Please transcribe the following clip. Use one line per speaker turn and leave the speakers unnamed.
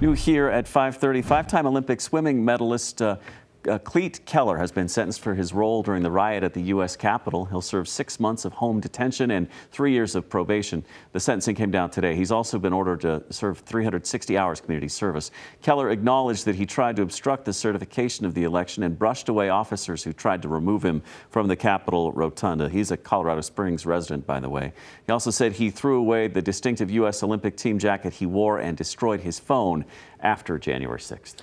New here at 5:30, five-time Olympic swimming medalist uh, uh, Klete Keller has been sentenced for his role during the riot at the U.S. Capitol. He'll serve six months of home detention and three years of probation. The sentencing came down today. He's also been ordered to serve 360 hours community service. Keller acknowledged that he tried to obstruct the certification of the election and brushed away officers who tried to remove him from the Capitol rotunda. He's a Colorado Springs resident, by the way. He also said he threw away the distinctive U.S. Olympic team jacket he wore and destroyed his phone after January 6th.